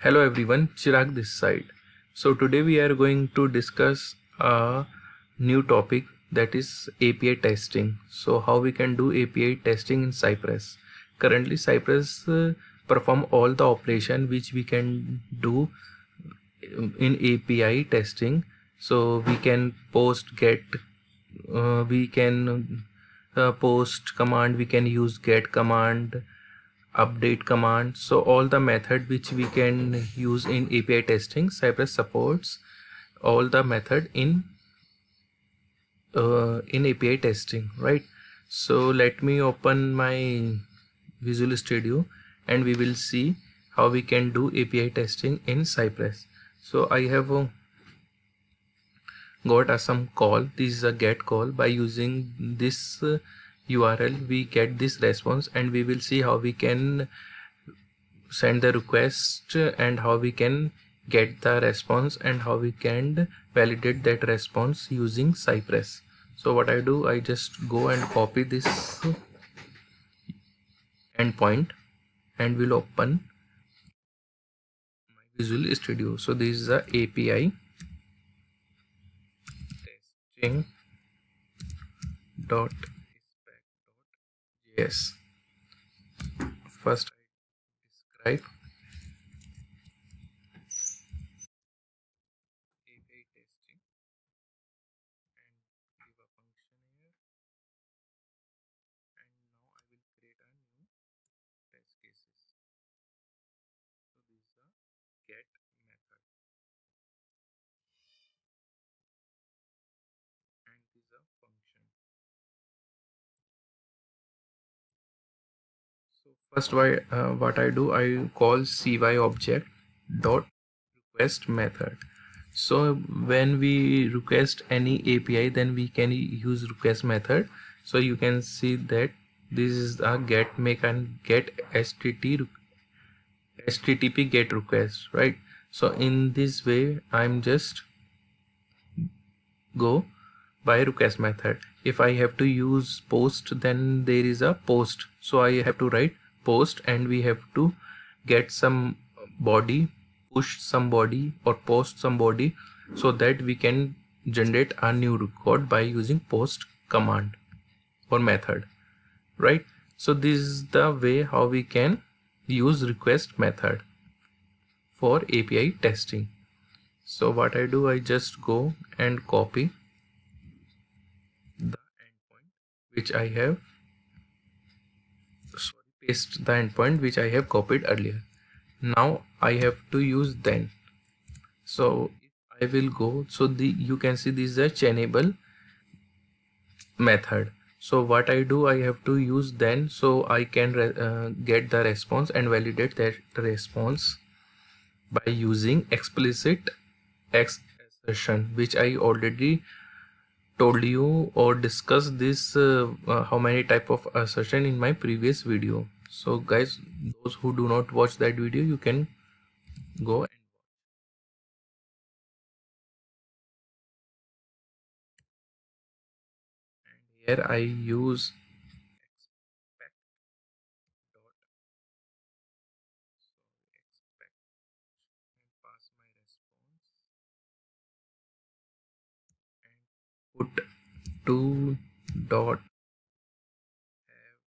Hello everyone, Chirag this side. So today we are going to discuss a new topic that is API testing. So how we can do API testing in Cypress. Currently Cypress uh, perform all the operation which we can do in API testing. So we can post get, uh, we can uh, post command, we can use get command, update command. So all the method which we can use in api testing cypress supports all the method in uh, in api testing right? So let me open my visual studio and we will see how we can do api testing in cypress. So i have uh, got a some call. This is a get call by using this uh, URL we get this response and we will see how we can send the request and how we can get the response and how we can validate that response using Cypress. So what I do, I just go and copy this endpoint and will open my Visual Studio. So this is the API testing dot yes. First I describe API testing and give a function here and now I will create a new test cases so this is a get method and this is a function so first why uh, what i do i call cy object dot request method. So when we request any api then we can use request method. So you can see that this is a get make and get http http get request right? So in this way i'm just go by request method. If I have to use post then there is a post. So I have to write post and we have to get some body push somebody or post somebody so that we can generate a new record by using post command or method right? So this is the way how we can use request method for API testing. So what I do I just go and copy the endpoint which I have paste the endpoint which I have copied earlier. Now I have to use then. So I will go. So the you can see this is a chainable method. So what I do I have to use then so I can uh, get the response and validate that response by using explicit X assertion which I already told you or discussed this uh, uh, how many type of assertion in my previous video so guys those who do not watch that video you can go and here I use pass my put to dot have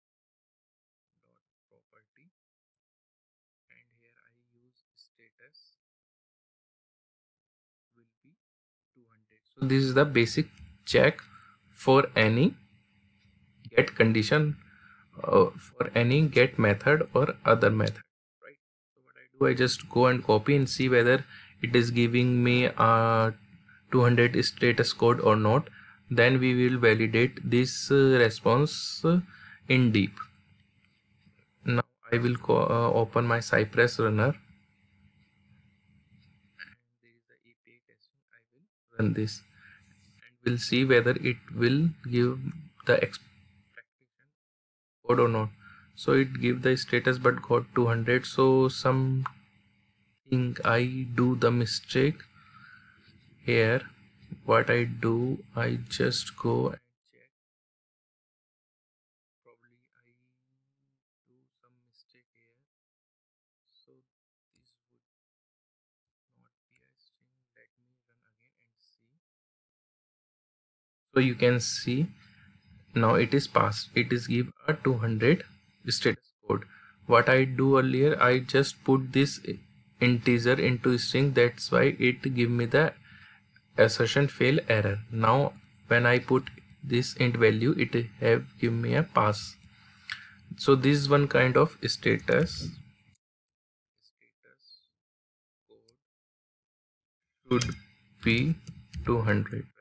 dot property and here I use status will be 200 this is the basic check for any get condition uh, for any get method or other method right? So what I do I just go and copy and see whether it is giving me a 200 status code or not. Then we will validate this uh, response uh, in deep. Now I will uh, open my Cypress runner. I will run this. and we'll see whether it will give the code or not. So it give the status but got 200 so something I do the mistake here. What I do I just go and check probably I do some mistake here so this would so you can see now it is passed. It is give a 200 status code. What I do earlier I just put this integer into string. That's why it give me the assertion fail error. Now when I put this int value it have give me a pass. So this is one kind of status. Should be 200 right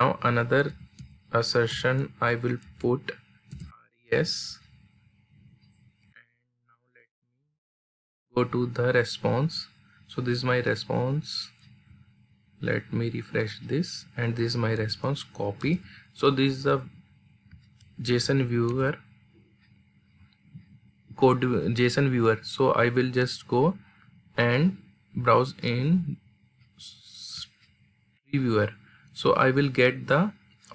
now another assertion I will put. Res go to the response. So this is my response. Let me refresh this. And this is my response. Copy. So this is the json viewer. Code json viewer. So i will just go and browse in viewer so i will get the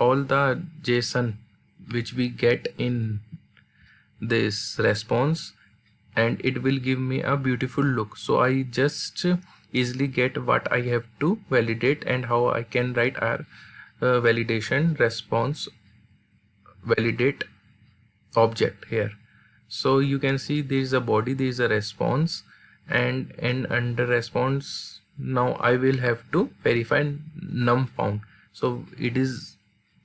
all the json which we get in this response and it will give me a beautiful look. So I just easily get what I have to validate and how I can write our uh, validation response validate object here. So you can see there is a body there is a response and and under response now I will have to verify num found so it is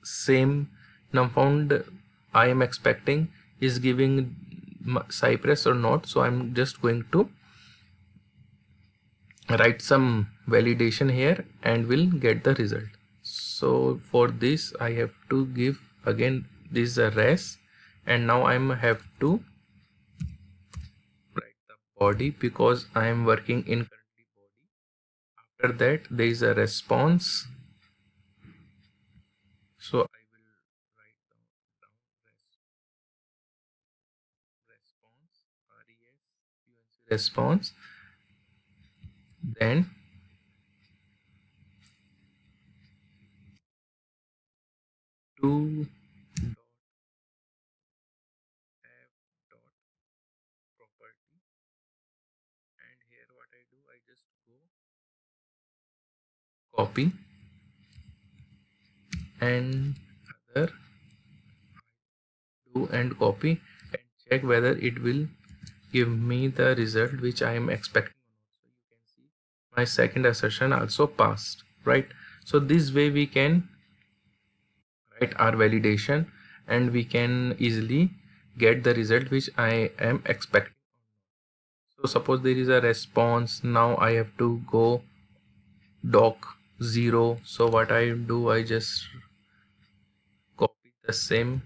same num found I am expecting is giving cypress or not. So i'm just going to write some validation here and we'll get the result. So for this i have to give again this is a res and now i'm have to write the body because i am working in body. After that there is a response so I will write down press response then to dot app dot property. And here what I do I just go copy and other do and copy and check whether it will give me the result which I am expecting my second assertion also passed right? So this way we can write our validation and we can easily get the result which I am expecting so suppose there is a response now I have to go doc 0 so what I do I just the same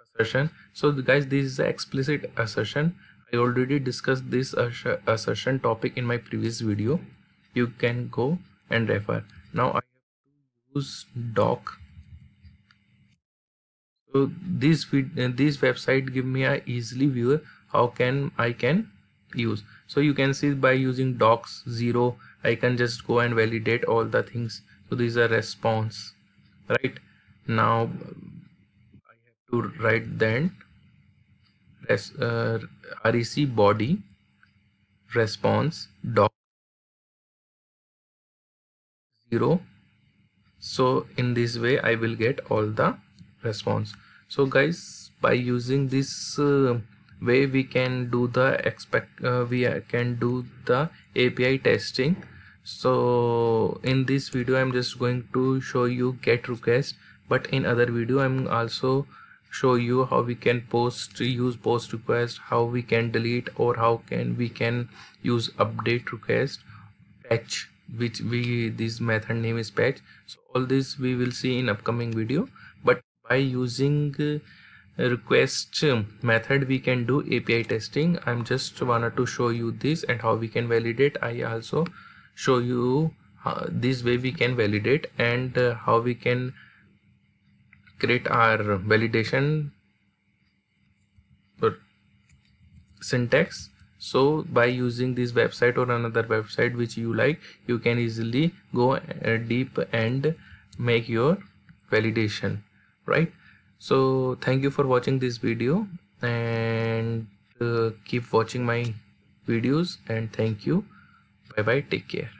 assertion. So guys this is the explicit assertion. I already discussed this assertion topic in my previous video. You can go and refer. Now i have to use doc. So this this website give me a easily view how can i can use? So you can see by using docs zero i can just go and validate all the things. So these are response right. Now I have to write then res, uh, rec body response doc 0 so in this way i will get all the response. So guys by using this uh, way we can do the expect uh, we can do the api testing so in this video i'm just going to show you get request but in other video i'm also show you how we can post use post request how we can delete or how can we can use update request patch which we this method name is patch. So all this we will see in upcoming video. But by using uh, request method we can do api testing. I'm just wanted to show you this and how we can validate. I also show you uh, this way we can validate and uh, how we can create our validation syntax. So by using this website or another website which you like you can easily go uh, deep and make your validation right? So thank you for watching this video and uh, keep watching my videos and thank you bye bye take care